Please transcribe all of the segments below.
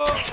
Oh!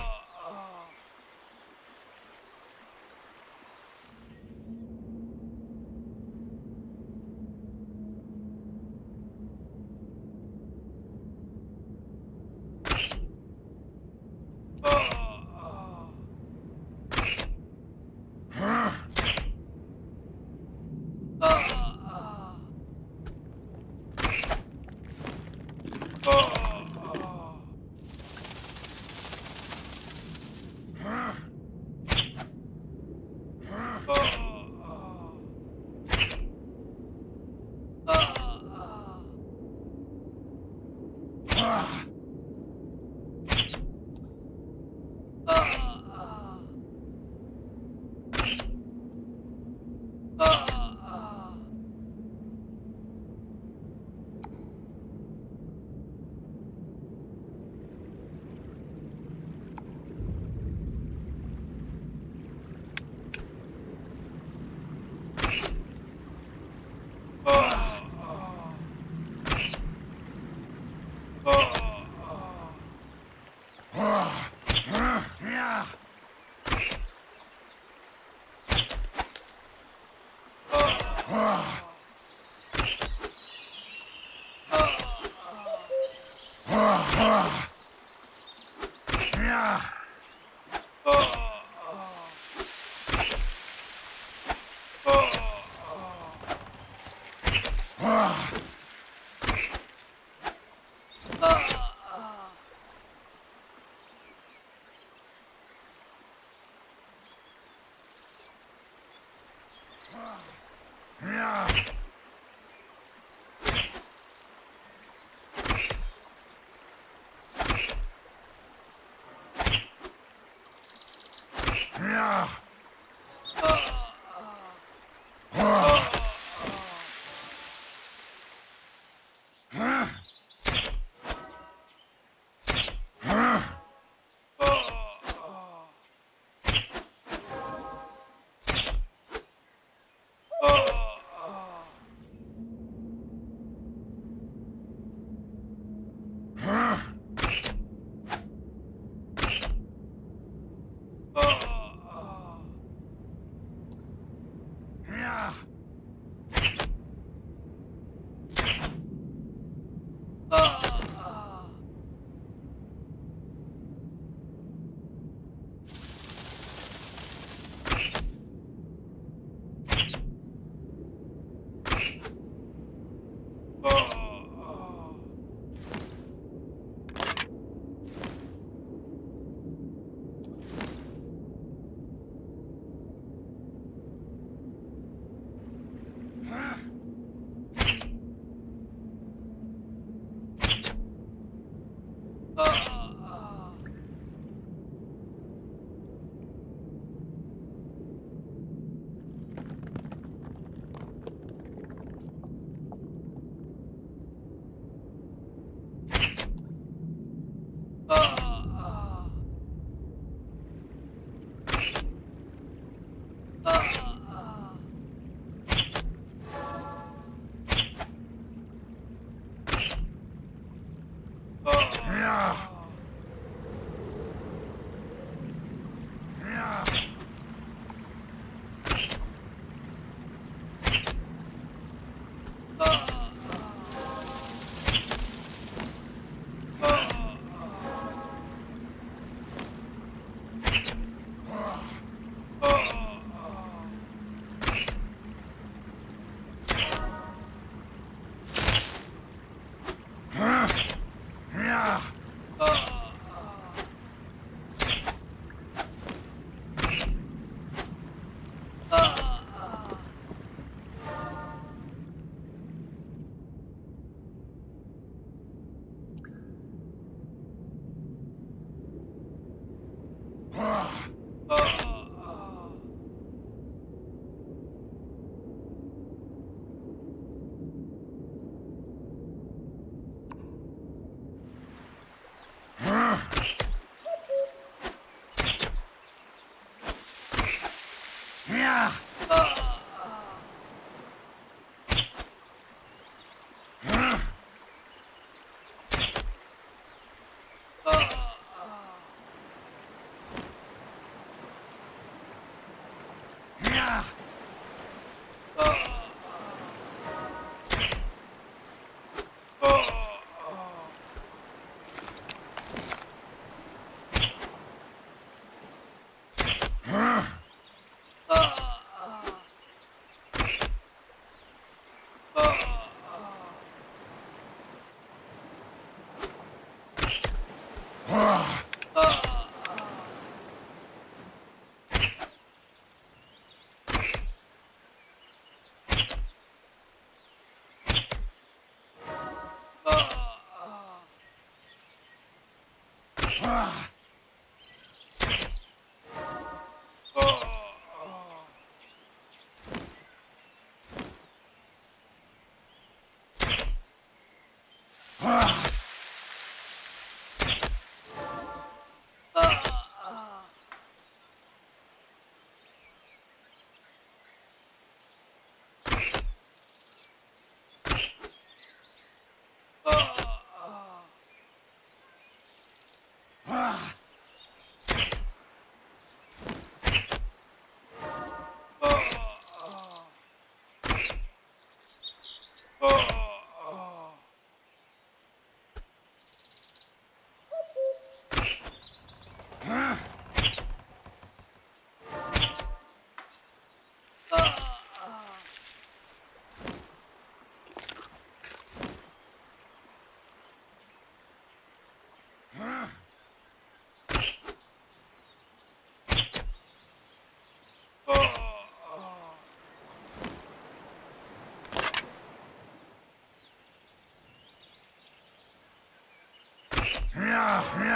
Ah, yeah.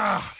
Ugh.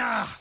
Yeah.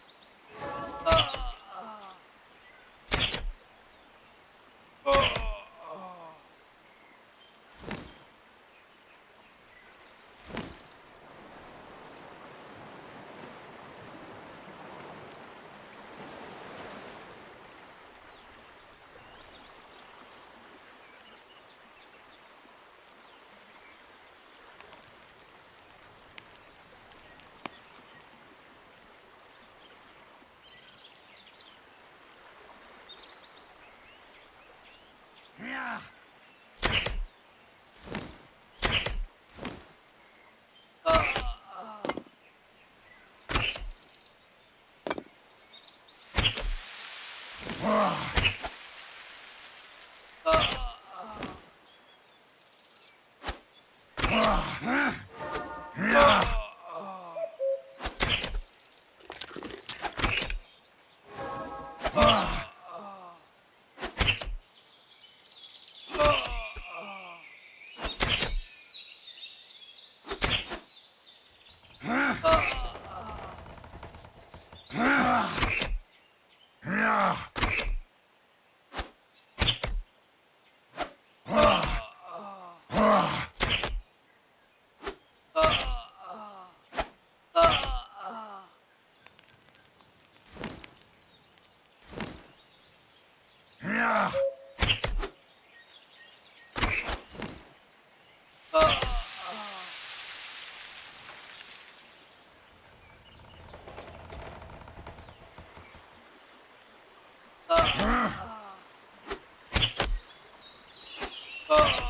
Oh.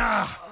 Yeah.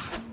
Ah!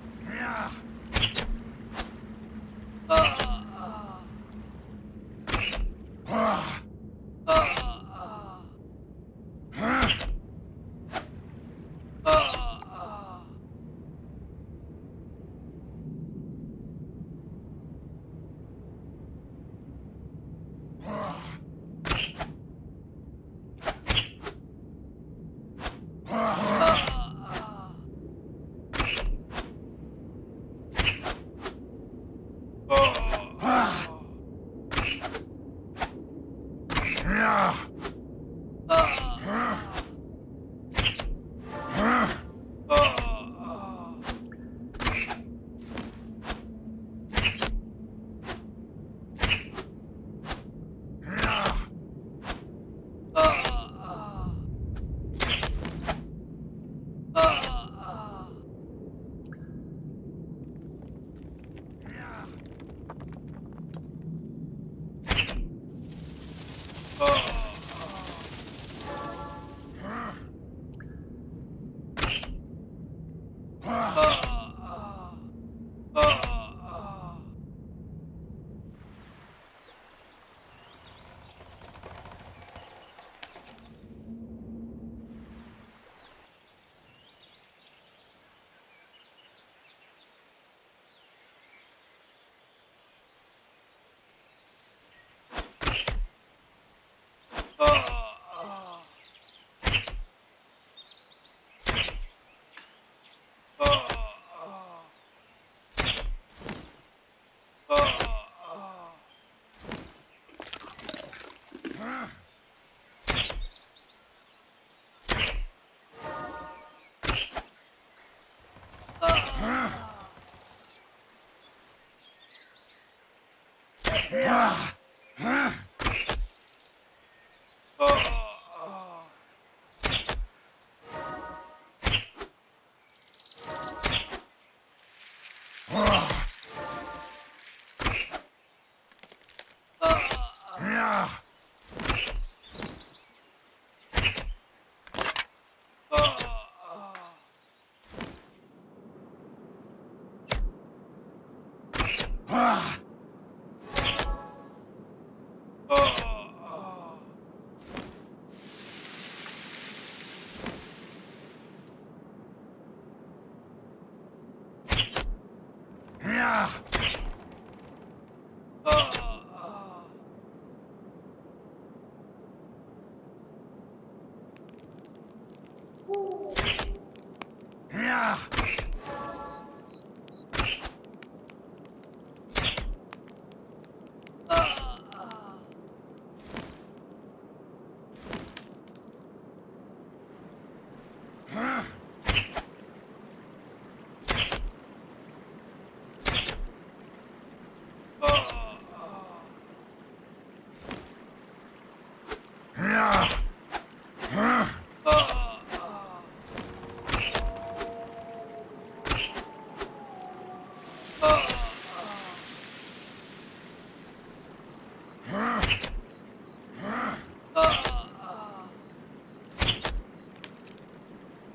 Ah!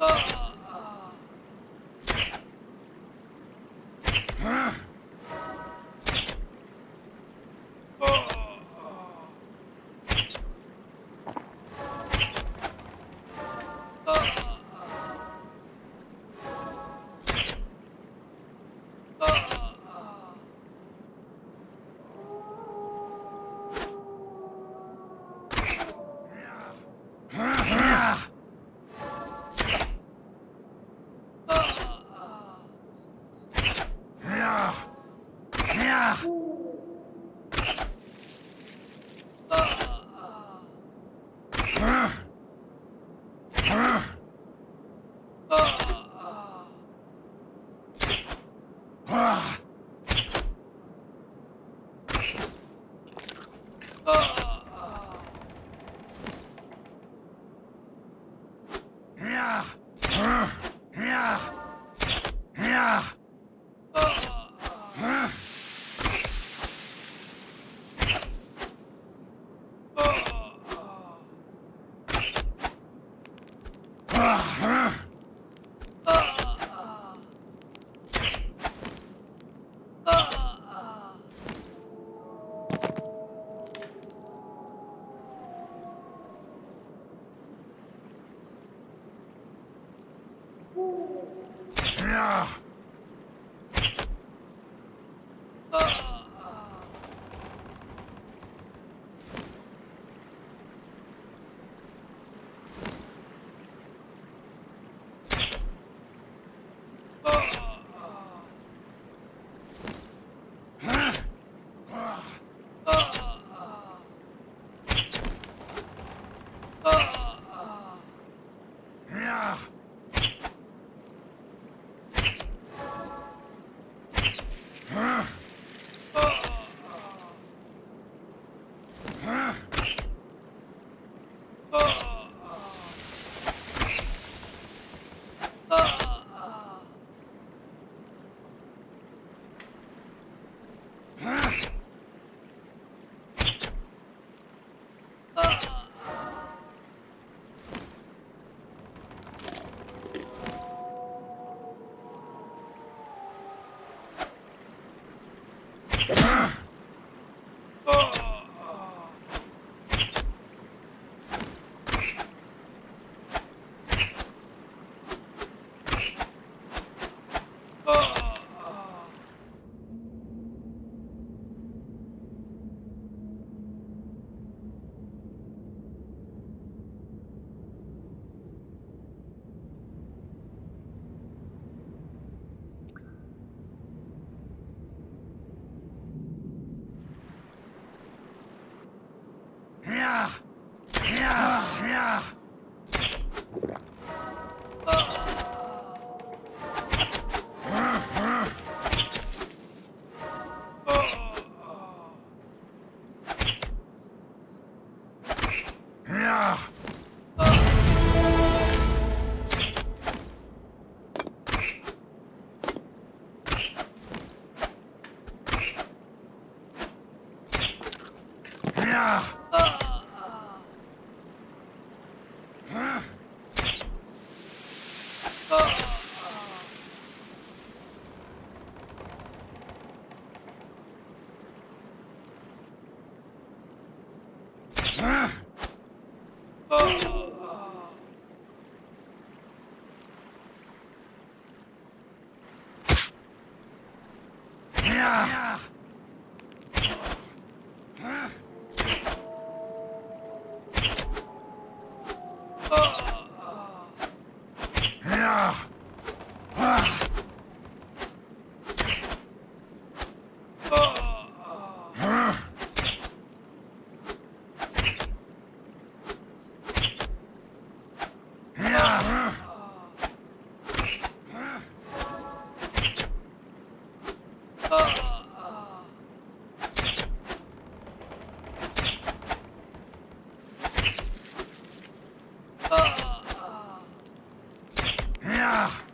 Oh. Yeah!